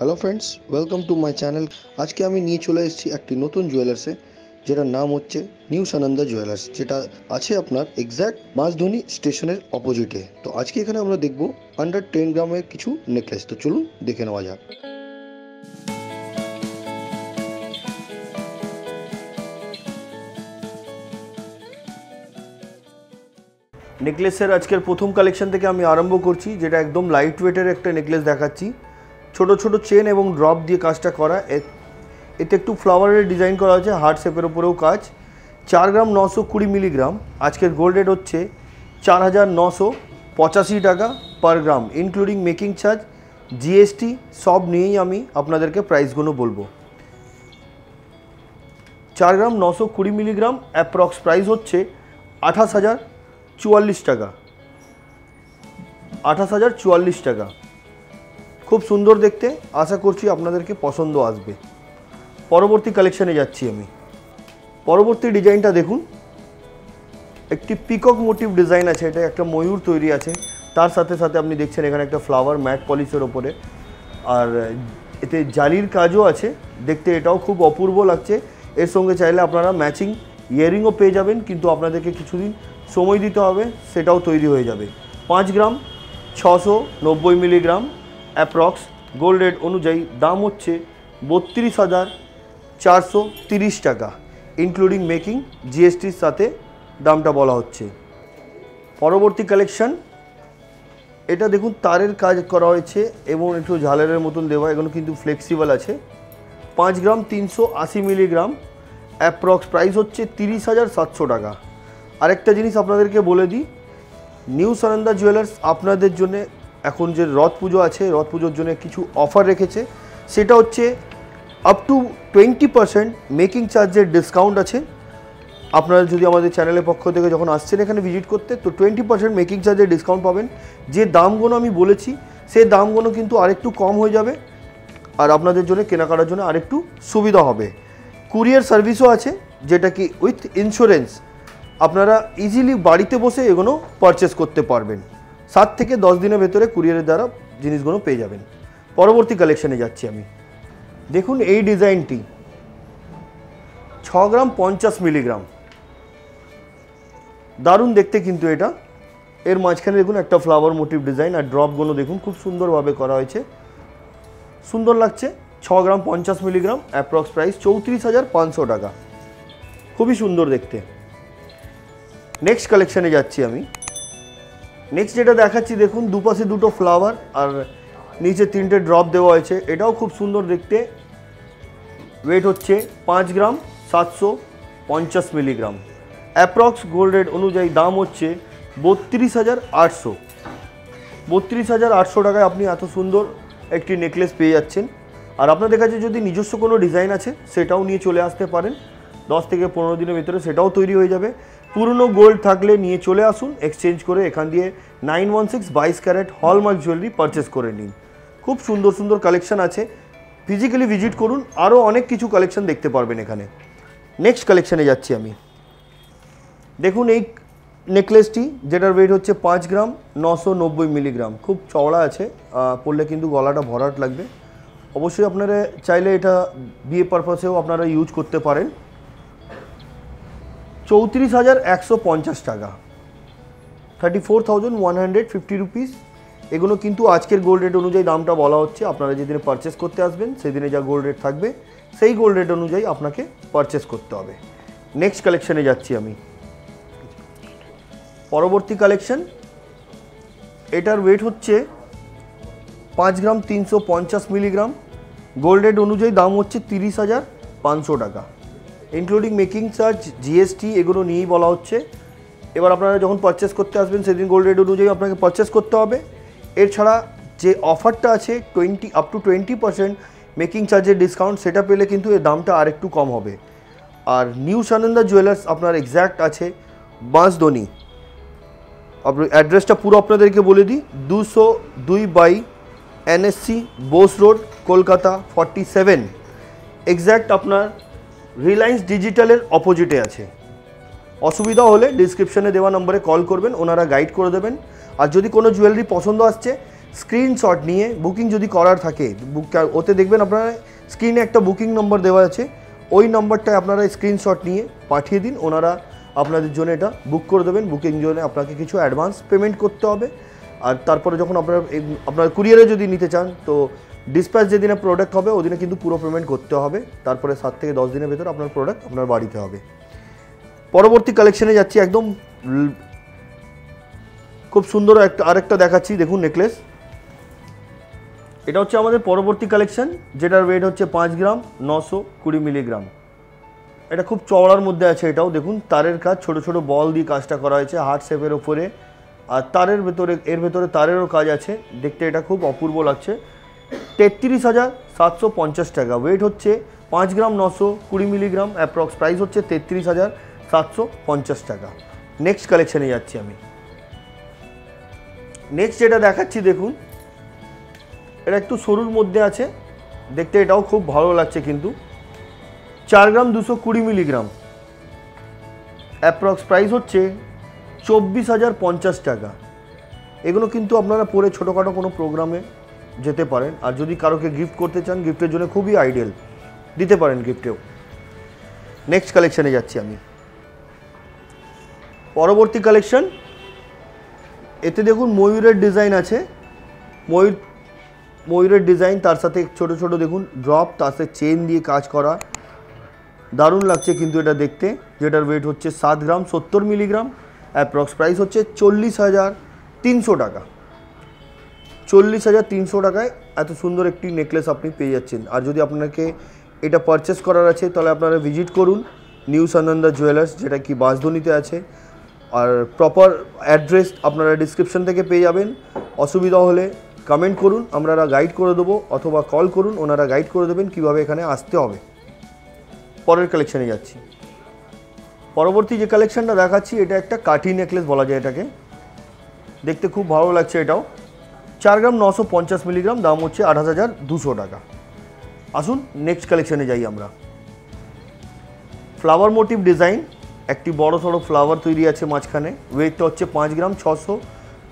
Hello friends welcome to my channel আজকে আমি নিয়ে চলে এসেছি একটি নতুন জুয়েলার্সে যেটার নাম হচ্ছে নিউ সানন্দা জুয়েলার্স যেটা আছে আপনার এক্স্যাক্ট মাঝধনী স্টেশনের অপোজিটে তো আজকে এখানে আমরা দেখব আন্ডার টেন গ্রামের কিছু নেকলেস তো চলুন দেখে নেওয়া যাক। নেকলেসের আজকের প্রথম কালেকশন থেকে আমি আরম্ভ করছি, যেটা একদম লাইট ওয়েটের একটা নেকলেস দেখাচ্ছি। ছোট ছোট চেন এবং ড্রপ দিয়ে কাজটা করা। এতে একটু ফ্লাওয়ারের ডিজাইন করা আছে হার্ট শেপের উপরেও কাজ। চার গ্রাম নশো কুড়ি মিলিগ্রাম আজকের গোল্ড রেট হচ্ছে চার হাজার নশো পঁচাশি টাকা per gram including making charge GST সব নিয়েই আমি আপনাদেরকে প্রাইসগুলো বলব। চার গ্রাম নশো কুড়ি মিলিগ্রাম অ্যাপ্রক্স প্রাইস হচ্ছে আঠাশ হাজার চুয়াল্লিশ টাকা। আঠাশ হাজার চুয়াল্লিশ টাকা। খুব সুন্দর দেখতে। আশা করছি আপনাদেরকে পছন্দ আসবে। পরবর্তী কালেকশানে যাচ্ছি আমি। পরবর্তী ডিজাইনটা দেখুন। একটি পিকক মোটিভ ডিজাইন আছে, এটা একটা ময়ূর তৈরি আছে। তার সাথে সাথে আপনি দেখছেন এখানে একটা ফ্লাওয়ার ম্যাট পলিশের ওপরে। আর এতে জালির কাজও আছে। দেখতে এটাও খুব অপূর্ব লাগছে। এর সঙ্গে চাইলে আপনারা ম্যাচিং ইয়ারিংও পেয়ে যাবেন, কিন্তু আপনাদেরকে কিছুদিন সময় দিতে হবে, সেটাও তৈরি হয়ে যাবে। পাঁচ গ্রাম, ছশো নব্বই মিলিগ্রাম। অ্যাপ্রক্স গোল্ড রেট অনুযায়ী দাম হচ্ছে বত্রিশ হাজার চারশো তিরিশ টাকা ইনক্লুডিং মেকিং জিএসটির সাথে দামটা বলা হচ্ছে। পরবর্তী কালেকশন এটা দেখুন, তারের কাজ করা হয়েছে এবং একটু ঝালের মতন দেওয়া, এগুলো কিন্তু ফ্লেক্সিবল আছে। পাঁচ গ্রাম তিনশো আশি মিলিগ্রাম অ্যাপ্রক্স প্রাইস হচ্ছে তিরিশ হাজার সাতশো টাকা। আরেকটা জিনিস আপনাদেরকে বলে দিই, নিউ সানন্দা জুয়েলার্স আপনাদের জন্য এখন যে রথ পুজো আছে, রথ পুজোর জন্য কিছু অফার রেখেছে। সেটা হচ্ছে up to twenty percent making চার্জের ডিসকাউন্ট আছে। আপনারা যদি আমাদের চ্যানেলের পক্ষ থেকে যখন আসছেন এখানে ভিজিট করতে, তো টোয়েন্টি পার্সেন্ট মেকিং চার্জের ডিসকাউন্ট পাবেন। যে দামগুলো আমি বলেছি, সেই দামগুলো কিন্তু আরেকটু কম হয়ে যাবে। আর আপনাদের জন্য, কেনাকাটার জন্য আরেকটু সুবিধা হবে। কুরিয়ার সার্ভিসও আছে, যেটা কি উইথ ইন্স্যুরেন্স আপনারা ইজিলি বাড়িতে বসে এগুলো পারচেস করতে পারবেন। সাত থেকে দশ দিনের ভেতরে কুরিয়ারের দ্বারা জিনিসগুলো পেয়ে যাবেন। পরবর্তী কালেকশনে যাচ্ছি আমি। দেখুন এই ডিজাইনটি। ছ গ্রাম পঞ্চাশ মিলিগ্রাম। দারুণ দেখতে কিন্তু এটা। এর মাঝখানে দেখুন একটা ফ্লাওয়ার মোটিভ ডিজাইন আর ড্রপগুলো দেখুন খুব সুন্দরভাবে করা হয়েছে। সুন্দর লাগছে। ছ গ্রাম পঞ্চাশ মিলিগ্রাম অ্যাপ্রক্স প্রাইস চৌত্রিশ হাজার পাঁচশো টাকা। খুবই সুন্দর দেখতে। নেক্সট কালেকশানে যাচ্ছি আমি। নেক্সট যেটা দেখাচ্ছি, দেখুন, দুপাশে দুটো ফ্লাওয়ার আর নিচে তিনটে ড্রপ দেওয়া হয়েছে। এটাও খুব সুন্দর দেখতে। ওয়েট হচ্ছে পাঁচ গ্রাম, সাতশো পঞ্চাশ মিলিগ্রাম অ্যাপ্রক্স গোল্ড রেট অনুযায়ী দাম হচ্ছে বত্রিশ হাজার আটশো। বত্রিশ হাজার আটশো টাকায় আপনি এত সুন্দর একটি নেকলেস পেয়ে যাচ্ছেন। আর আপনাদের কাছে যদি নিজস্ব কোনো ডিজাইন আছে, সেটাও নিয়ে চলে আসতে পারেন। দশ থেকে পনেরো দিনের ভিতরে সেটাও তৈরি হয়ে যাবে। পুরনো গোল্ড থাকলে নিয়ে চলে আসুন। এক্সচেঞ্জ করে এখান দিয়ে নাইন ওয়ান সিক্স বাইশ ক্যারেট হলমার্ক জুয়েলারি পারচেস করে নিন। খুব সুন্দর সুন্দর কালেকশান আছে। ফিজিক্যালি ভিজিট করুন। আরও অনেক কিছু কালেকশন দেখতে পারবেন এখানে। নেক্সট কালেকশানে যাচ্ছি আমি। দেখুন এই নেকলেসটি যেটার ওয়েট হচ্ছে পাঁচ গ্রাম, নশো নব্বই মিলিগ্রাম খুব চওড়া আছে। পড়লে কিন্তু গলাটা ভরাট লাগবে। অবশ্যই আপনারা চাইলে এটা বিয়ে পারপাসেও আপনারা ইউজ করতে পারেন। চৌত্রিশ হাজার একশো পঞ্চাশ টাকা। Thirty four thousand one hundred fifty rupees এগুলো কিন্তু আজকের গোল্ড রেট অনুযায়ী দামটা বলা হচ্ছে। আপনারা যেদিনে পারচেস করতে আসবেন, সেদিনে যা গোল্ড রেট থাকবে, সেই গোল্ড রেট অনুযায়ী আপনাকে পারচেস করতে হবে। নেক্সট কালেকশানে যাচ্ছি আমি। পরবর্তী কালেকশন এটার ওয়েট হচ্ছে পাঁচ গ্রাম তিনশো পঞ্চাশ মিলিগ্রাম। গোল্ড রেট অনুযায়ী দাম হচ্ছে তিরিশ হাজার পাঁচশো টাকা। ইনক্লুডিং মেকিং চার্জ জিএসটি এগুলো নিয়েই বলা হচ্ছে। এবার আপনারা যখন পারচেস করতে আসবেন, সেদিন গোল্ড রেট অনুযায়ী আপনাকে পারচেস করতে হবে। এছাড়া যে অফারটা আছে twenty up to twenty percent making চার্জের ডিসকাউন্ট সেটা পেলে কিন্তু এর দামটা আরেকটু কম হবে। আর নিউ সানন্দা জুয়েলার্স আপনার এক্স্যাক্ট আছে বাঁশদনি অ্যাড্রেসটা পুরো আপনাদেরকে বলে দিই, দুশো দুই by NSC Bose road Kolkata forty seven exact আপনার রিলায়েন্স ডিজিটালের অপোজিটে আছে। অসুবিধা হলে ডিসক্রিপশনে দেওয়া নম্বরে কল করবেন, ওনারা গাইড করে দেবেন। আর যদি কোনো জুয়েলারি পছন্দ আসছে স্ক্রিনশট নিয়ে বুকিং যদি করার থাকে ওতে দেখবেন আপনারা স্ক্রিনে একটা বুকিং নম্বর দেওয়া আছে। ওই নম্বরটায় আপনারা স্ক্রিনশট নিয়ে পাঠিয়ে দিন, ওনারা আপনাদের জন্য এটা বুক করে দেবেন। বুকিং জন্য আপনাকে কিছু অ্যাডভান্স পেমেন্ট করতে হবে। আর তারপরে যখন আপনার আপনার কুরিয়ারে যদি নিতে চান, তো ডিসপ্যাচ যেদিনে প্রোডাক্ট হবে, ওদিনে কিন্তু পুরো পেমেন্ট করতে হবে। তারপরে সাত থেকে দশ দিনের ভেতর আপনার প্রোডাক্ট আপনার বাড়িতে হবে। পরবর্তী কালেকশনে যাচ্ছি একদম খুব সুন্দর একটা, আরেকটা দেখাচ্ছি, দেখুন নেকলেস এটা হচ্ছে আমাদের পরবর্তী কালেকশন যেটার ওয়েট হচ্ছে পাঁচ গ্রাম, নশো কুড়ি মিলিগ্রাম এটা খুব চওড়ার মধ্যে আছে এটাও, দেখুন, তারের কাজ, ছোট ছোট বল দিয়ে কাজটা করা হয়েছে হার্ট শেপের ওপরে আর তারের ভেতরে, এর ভেতরে তারেরও কাজ আছে, দেখতে এটা খুব অপূর্ব লাগছে। তেত্রিশ হাজার সাতশো পঞ্চাশ টাকা। ওয়েট হচ্ছে পাঁচ গ্রাম নশো কুড়ি মিলিগ্রাম অ্যাপ্রক্স প্রাইস হচ্ছে তেত্রিশ হাজার সাতশো পঞ্চাশ টাকা। নেক্সট কালেকশানে যাচ্ছি আমি। নেক্সট যেটা দেখাচ্ছি, দেখুন, এটা একটু সরুর মধ্যে আছে। দেখতে এটাও খুব ভালো লাগছে কিন্তু। চার গ্রাম দুশো কুড়ি মিলিগ্রাম। অ্যাপ্রক্স প্রাইস হচ্ছে চব্বিশ হাজার পঞ্চাশ টাকা। এগুলো কিন্তু আপনারা পরে ছোটোখাটো কোনো প্রোগ্রামে যেতে পারেন। আর যদি কারোকে গিফট করতে চান গিফটের জন্য খুবই আইডিয়াল দিতে পারেন গিফটেও নেক্সট কালেকশানে যাচ্ছি আমি। পরবর্তী কালেকশন এতে দেখুন ময়ূরের ডিজাইন আছে। ময়ূর, ময়ূরের ডিজাইন তার সাথে ছোট ছোট দেখুন ড্রপ তার সাথে চেন দিয়ে কাজ করা। দারুণ লাগছে কিন্তু এটা দেখতে। যেটার ওয়েট হচ্ছে সাত গ্রাম, সত্তর মিলিগ্রাম অ্যাপ্রক্স প্রাইস হচ্ছে চল্লিশ হাজার তিনশো টাকা। চল্লিশ হাজার তিনশো টাকায় এত সুন্দর একটি নেকলেস আপনি পেয়ে যাচ্ছেন। আর যদি আপনাকে এটা পারচেস করার আছে, তাহলে আপনারা ভিজিট করুন নিউ সানন্দা জুয়েলার্স যেটা কি বাঁশধনিতে আছে। আর প্রপার অ্যাড্রেস আপনারা ডিসক্রিপশন থেকে পেয়ে যাবেন। অসুবিধা হলে কমেন্ট করুন আমরা গাইড করে দেবো, অথবা কল করুন, ওনারা গাইড করে দেবেন কীভাবে এখানে আসতে হবে। পরের কালেকশানে যাচ্ছি। পরবর্তী যে কালেকশানটা দেখাচ্ছি, এটা একটা কাঠি নেকলেস বলা যায় এটাকে। দেখতে খুব ভালো লাগছে এটাও। চার গ্রাম নশো পঞ্চাশ মিলিগ্রাম, দাম হচ্ছে আঠাশ হাজার দুশো টাকা। আসুন নেক্সট কালেকশনে যাই আমরা। ফ্লাওয়ার মোটিভ ডিজাইন একটি বড় সড়ো ফ্লাওয়ার তৈরি আছে মাঝখানে। ওয়েটটা হচ্ছে পাঁচ গ্রাম, ছশো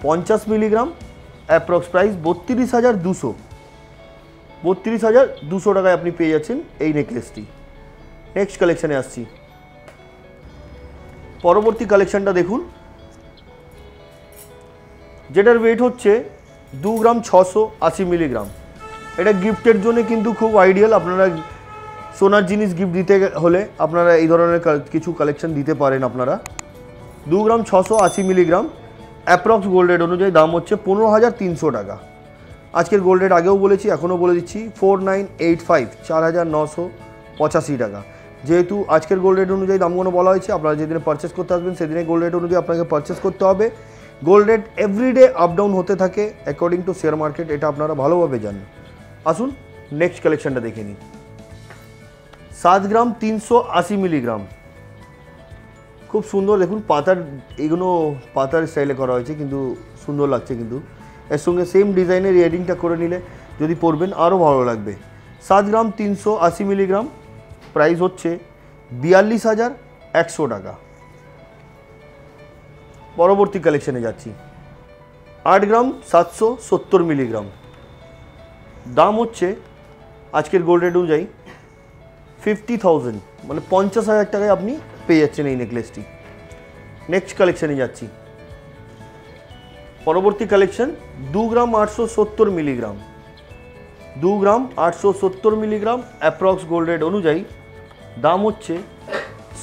পঞ্চাশ মিলিগ্রাম অ্যাপ্রক্স প্রাইস বত্রিশ হাজার দুশো। বত্রিশ হাজার দুশো টাকায় আপনি পেয়ে যাচ্ছেন এই নেকলেসটি নেক্সট কালেকশানে আসছি। পরবর্তী কালেকশানটা দেখুন। যেটার ওয়েট হচ্ছে দু গ্রাম ছশো আশি মিলিগ্রাম। এটা গিফটের জন্য কিন্তু খুব আইডিয়াল আপনারা সোনার জিনিস গিফট দিতে হলে আপনারা এই ধরনের কিছু কালেকশন দিতে পারেন আপনারা। দু গ্রাম ছশো আশি মিলিগ্রাম অ্যাপ্রক্স গোল্ড রেট অনুযায়ী দাম হচ্ছে পনেরো হাজার তিনশো টাকা। আজকের গোল্ড রেট আগেও বলেছি, এখনও বলে দিচ্ছি ফোর নাইন এইট ফাইভ চার হাজার নশো পঁচাশি টাকা। যেহেতু আজকের গোল্ড রেট অনুযায়ী দামগুলো বলা হয়েছে, আপনারা যেদিনে পারচেস করতে আসবেন, সেদিনে গোল্ড রেট অনুযায়ী আপনাকে পারচেস করতে হবে। Gold rate everyday up down হতে থাকে অ্যাকর্ডিং টু শেয়ার মার্কেট এটা আপনারা ভালোভাবে জানেন। আসুন নেক্সট কালেকশনটা দেখে নিন সাত গ্রাম তিনশো আশি মিলিগ্রাম খুব সুন্দর, দেখুন, পাতার, এগুলো পাতার স্টাইলে করা হয়েছে, কিন্তু সুন্দর লাগছে কিন্তু। এর সঙ্গে সেম ডিজাইনের ইয়ারিংটা করে নিলে, যদি পরবেন, আরও ভালো লাগবে। সাত গ্রাম তিনশো আশি মিলিগ্রাম প্রাইস হচ্ছে বিয়াল্লিশ হাজার একশো টাকা। পরবর্তী কালেকশনে যাচ্ছি। আট গ্রাম সাতশো সত্তর মিলিগ্রাম দাম হচ্ছে আজকের গোল্ড রেট অনুযায়ী ফিফটি থাউজেন্ড মানে পঞ্চাশ হাজার টাকায় আপনি পেয়ে যাচ্ছেন এই নেকলেসটি নেক্সট কালেকশানে যাচ্ছি। পরবর্তী কালেকশন দু গ্রাম আটশো সত্তর মিলিগ্রাম দু গ্রাম আটশো সত্তর মিলিগ্রাম অ্যাপ্রক্স গোল্ড রেট অনুযায়ী দাম হচ্ছে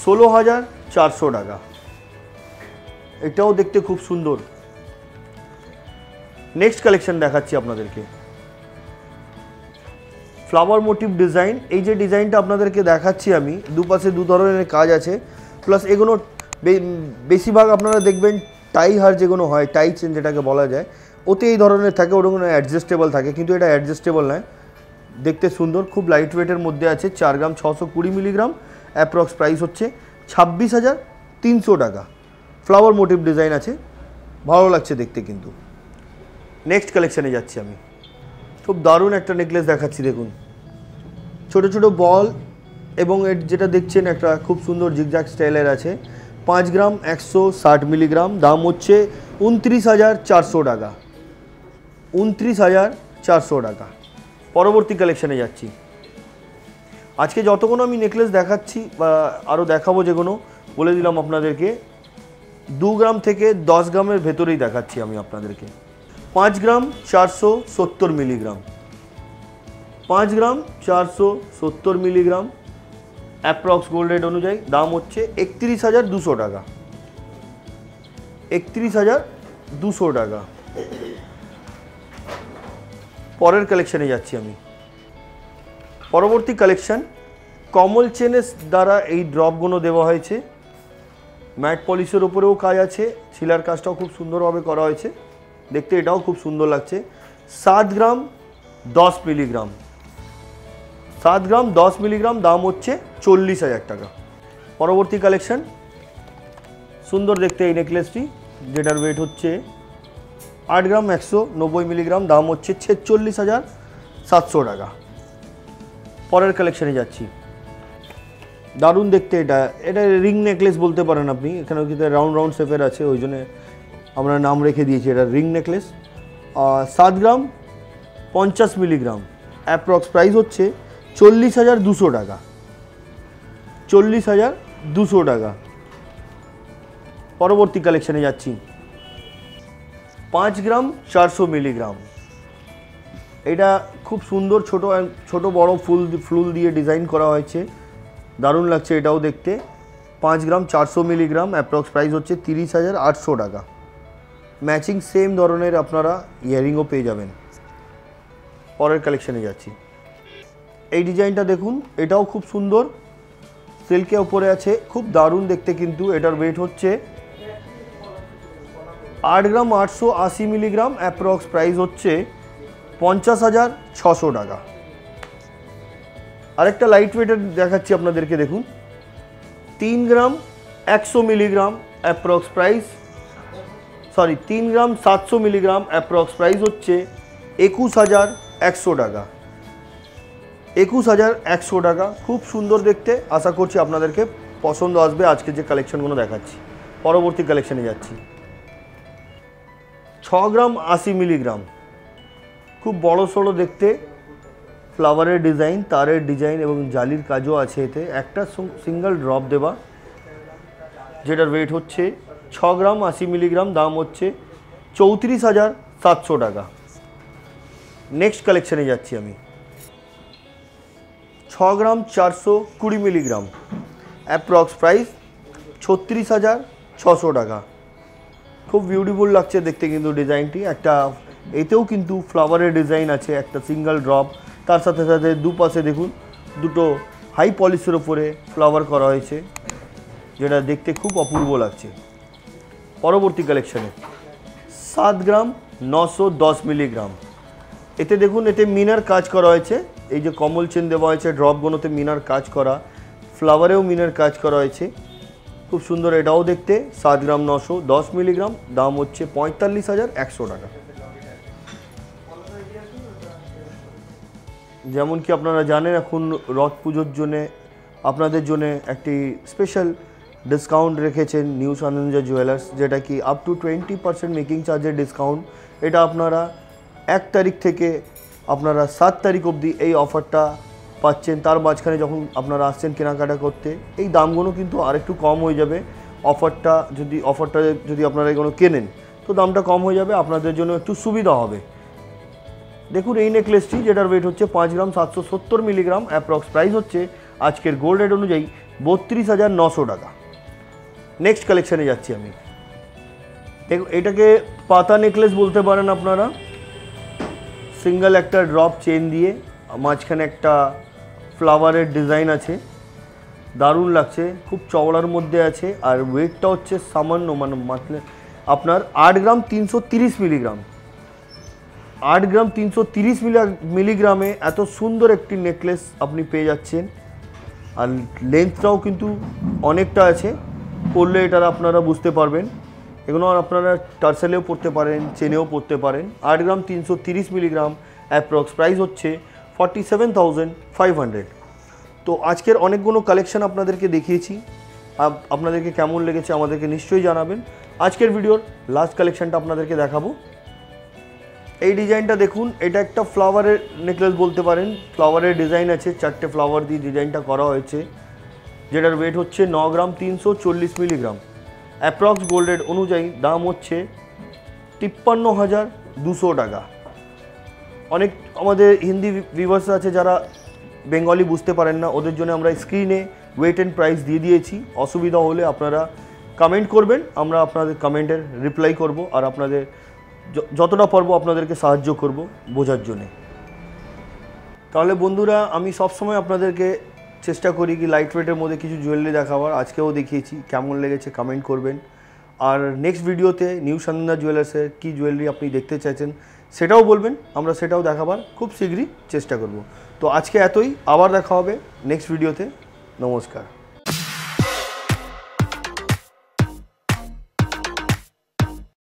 ষোলো হাজার চারশো টাকা। এটাও দেখতে খুব সুন্দর। নেক্সট কালেকশন দেখাচ্ছি আপনাদেরকে। ফ্লাওয়ার মোটিভ ডিজাইন এই যে ডিজাইনটা আপনাদেরকে দেখাচ্ছি আমি, দুপাশে দু ধরনের কাজ আছে। প্লাস এগুলো বেশিরভাগ আপনারা দেখবেন টাই হার যেগুলো হয় টাই চেন যেটাকে বলা যায়, ওতে এই ধরনের থাকে, ওরকম অ্যাডজাস্টেবল থাকে, কিন্তু এটা অ্যাডজাস্টেবল নয়। দেখতে সুন্দর, খুব লাইট ওয়েটের মধ্যে আছে, চার গ্রাম, ছশো কুড়ি মিলিগ্রাম অ্যাপ্রক্স প্রাইস হচ্ছে ছাব্বিশ হাজার তিনশো টাকা। ফ্লাওয়ার মোটিভ ডিজাইন আছে। ভালো লাগছে দেখতে কিন্তু। নেক্সট কালেকশানে যাচ্ছি আমি। খুব দারুণ একটা নেকলেস দেখাচ্ছি, দেখুন। ছোট ছোট বল এবং এর যেটা দেখছেন একটা খুব সুন্দর জিগজ্যাগ স্টাইলের আছে। পাঁচ গ্রাম একশো ষাট মিলিগ্রাম দাম হচ্ছে উনত্রিশ হাজার চারশো টাকা। উনত্রিশ হাজার চারশো টাকা। পরবর্তী কালেকশানে যাচ্ছি। আজকে যতগুলো আমি নেকলেস দেখাচ্ছি বা আরও দেখাবো যে কোনো বলে দিলাম আপনাদেরকে। দু গ্রাম থেকে দশ গ্রামের ভেতরেই দেখাচ্ছি আমি আপনাদেরকে। পাঁচ গ্রাম চারশো সত্তর মিলিগ্রাম। পাঁচ গ্রাম চারশো সত্তর মিলিগ্রাম। অ্যাপ্রক্স গোল্ড রেট অনুযায়ী দাম হচ্ছে একত্রিশ হাজার দুশো টাকা। একত্রিশ হাজার দুশো টাকা। পরের কালেকশানে যাচ্ছি আমি। পরবর্তী কালেকশন কমল চেনের দ্বারা এই ড্রপগুলো দেওয়া হয়েছে। ম্যাট পলিশের ওপরেও কাজ আছে শিলার কাজটাও খুব সুন্দরভাবে করা হয়েছে। দেখতে এটাও খুব সুন্দর লাগছে। সাত গ্রাম, দশ মিলিগ্রাম। সাত গ্রাম, দশ মিলিগ্রাম, দাম হচ্ছে চল্লিশ হাজার টাকা। পরবর্তী কালেকশন। সুন্দর দেখতে এই নেকলেসটি, যেটার ওয়েট হচ্ছে আট গ্রাম, একশো নব্বই মিলিগ্রাম, দাম হচ্ছে ছেচল্লিশ হাজার সাতশো টাকা। পরের কালেকশানে যাচ্ছি। দারুণ দেখতে এটা। এটা রিং নেকলেস বলতে পারেন আপনি। এখানে কিন্তু রাউন্ড রাউন্ড শেপের আছে, ওই জন্য আমরা নাম রেখে দিয়েছি এটা রিং নেকলেস সাত গ্রাম, পঞ্চাশ মিলিগ্রাম অ্যাপ্রক্স প্রাইস হচ্ছে চল্লিশ হাজার দুশো টাকা। চল্লিশ হাজার দুশো টাকা। পরবর্তী কালেকশানে যাচ্ছি। পাঁচ গ্রাম, চারশো মিলিগ্রাম এটা খুব সুন্দর, ছোট ছোট বড় ফুল ফুল দিয়ে ডিজাইন করা হয়েছে। দারুণ লাগছে এটাও দেখতে। পাঁচ গ্রাম চারশো মিলিগ্রাম অ্যাপ্রক্স প্রাইস হচ্ছে তিরিশ হাজার আটশো টাকা। ম্যাচিং সেম ধরনের আপনারা ইয়ারিংও পেয়ে যাবেন। পরের কালেকশানে যাচ্ছি। এই ডিজাইনটা দেখুন, এটাও খুব সুন্দর। সিল্কে ওপরে আছে, খুব দারুণ দেখতে কিন্তু এটার ওয়েট হচ্ছে আট গ্রাম আটশো আশি মিলিগ্রাম অ্যাপ্রক্স প্রাইস হচ্ছে পঞ্চাশ হাজার ছশো টাকা। আরেকটা লাইট ওয়েটের দেখাচ্ছি আপনাদেরকে, দেখুন। তিন গ্রাম একশো মিলিগ্রাম অ্যাপ্রক্স প্রাইস সরি তিন গ্রাম সাতশো মিলিগ্রাম অ্যাপ্রক্স প্রাইস হচ্ছে একুশ হাজার একশো টাকা। একুশ হাজার একশো টাকা, খুব সুন্দর দেখতে। আশা করছি আপনাদেরকে পছন্দ আসবে আজকে যে কালেকশনগুলো দেখাচ্ছি। পরবর্তী কালেকশানে যাচ্ছি। ছ গ্রাম আশি মিলিগ্রাম। খুব বড় সড়ো দেখতে। ফ্লাওয়ারের ডিজাইন, তারের ডিজাইন এবং জালির কাজও আছে এতে। একটা সিঙ্গেল ড্রপ দেওয়া, যেটার ওয়েট হচ্ছে ছ গ্রাম আশি মিলিগ্রাম, দাম হচ্ছে চৌত্রিশ হাজার সাতশো টাকা। নেক্সট কালেকশানে যাচ্ছি আমি। ছ গ্রাম চারশো কুড়ি মিলিগ্রাম অ্যাপ্রক্স প্রাইস ছত্রিশ হাজার ছশো টাকা। খুব বিউটিফুল লাগছে দেখতে কিন্তু ডিজাইনটি। একটা, এতেও কিন্তু ফ্লাওয়ারের ডিজাইন আছে, একটা সিঙ্গেল ড্রপ তার সাথে সাথে দুপাশে দেখুন, দুটো হাই পলিশের ওপরে ফ্লাওয়ার করা হয়েছে, যেটা দেখতে খুব অপূর্ব লাগছে। পরবর্তী কালেকশানে সাত গ্রাম নশো দশ মিলিগ্রাম এতে দেখুন, এতে মিনার কাজ করা হয়েছে। এই যে কমল চেন দেওয়া হয়েছে ড্রপগুলোতে মিনার কাজ করা ফ্লাওয়ারেও মিনার কাজ করা হয়েছে। খুব সুন্দর এটাও দেখতে, সাত গ্রাম নশো দশ মিলিগ্রাম দাম হচ্ছে পঁয়তাল্লিশ হাজার একশো টাকা। যেমন কি আপনারা জানেন এখন রথ পুজোর জন্যে আপনাদের জন্য একটি স্পেশাল ডিসকাউন্ট রেখেছেন নিউ সানন্দা জুয়েলার্স যেটা কি up to twenty percent making চার্জের ডিসকাউন্ট এটা আপনারা এক তারিখ থেকে আপনারা সাত তারিখ অবধি এই অফারটা পাচ্ছেন। তার মাঝখানে যখন আপনারা আসছেন কেনাকাটা করতে, এই দামগুলো কিন্তু আরেকটু কম হয়ে যাবে। অফারটা যদি অফারটা যদি আপনারা এগুলো কেনেন, তো দামটা কম হয়ে যাবে। আপনাদের জন্য একটু সুবিধা হবে। দেখুন এই নেকলেসটি যেটার ওয়েট হচ্ছে পাঁচ গ্রাম সাতশো সত্তর মিলিগ্রাম অ্যাপ্রক্স প্রাইস হচ্ছে আজকের গোল্ড রেট অনুযায়ী বত্রিশ হাজার নশো টাকা। নেক্সট কালেকশানে যাচ্ছি আমি। দেখুন, এটাকে পাতা নেকলেস বলতে পারেন আপনারা। সিঙ্গেল একটা ড্রপ চেন দিয়ে মাঝখানে একটা ফ্লাওয়ারের ডিজাইন আছে। দারুণ লাগছে, খুব চওড়ার মধ্যে আছে, আর ওয়েটটা হচ্ছে সামান্য মানে আপনার আট গ্রাম তিনশো তিরিশ মিলিগ্রাম আট গ্রাম তিনশো তিরিশ মিলিগ্রামে এত সুন্দর একটি নেকলেস আপনি পেয়ে যাচ্ছেন। আর লেন্থটাও কিন্তু অনেকটা আছে। পরলে এটা আপনারা বুঝতে পারবেন। এগুলো আপনারা টার্সেলেও পড়তে পারেন, চেনেও পড়তে পারেন। আট গ্রাম তিনশো তিরিশ মিলিগ্রাম অ্যাপ্রক্স প্রাইস হচ্ছে forty seven thousand five hundred তো আজকের অনেকগুলো কালেকশন আপনাদেরকে দেখিয়েছি। আপ- আপনাদেরকে কেমন লেগেছে আমাদেরকে নিশ্চয়ই জানাবেন। আজকের ভিডিওর লাস্ট কালেকশনটা আপনাদেরকে দেখাবো। এই ডিজাইনটা দেখুন, এটা একটা ফ্লাওয়ারের নেকলেস বলতে পারেন ফ্লাওয়ারের ডিজাইন আছে, চারটে ফ্লাওয়ার দিয়ে ডিজাইনটা করা হয়েছে, যেটার ওয়েট হচ্ছে ন গ্রাম তিনশো চল্লিশ মিলিগ্রাম অ্যাপ্রক্স গোল্ড রেট অনুযায়ী দাম হচ্ছে তিপ্পান্ন হাজার দুশো টাকা। অনেক আমাদের হিন্দি ভিভার্স আছে যারা বেঙ্গলি বুঝতে পারেন না, ওদের জন্য আমরা স্ক্রিনে ওয়েট অ্যান্ড প্রাইস দিয়ে দিয়েছি। অসুবিধা হলে আপনারা কমেন্ট করবেন, আমরা আপনাদের কমেন্টের রিপ্লাই করব, আর আপনাদের যতটা পারব আপনাদেরকে সাহায্য করব বোঝার জন্যে। তাহলে বন্ধুরা, আমি সবসময় আপনাদেরকে চেষ্টা করি কি লাইট ওয়েটের মধ্যে কিছু জুয়েলারি দেখাবার। আজকেও দেখিয়েছি, কেমন লেগেছে কমেন্ট করবেন। আর নেক্সট ভিডিওতে নিউ সন্ধ্যা জুয়েলার্সের কী জুয়েলারি আপনি দেখতে চাইছেন সেটাও বলবেন, আমরা সেটাও দেখাবার খুব শীঘ্রই চেষ্টা করব। তো আজকে এতই, আবার দেখা হবে নেক্সট ভিডিওতে নমস্কার।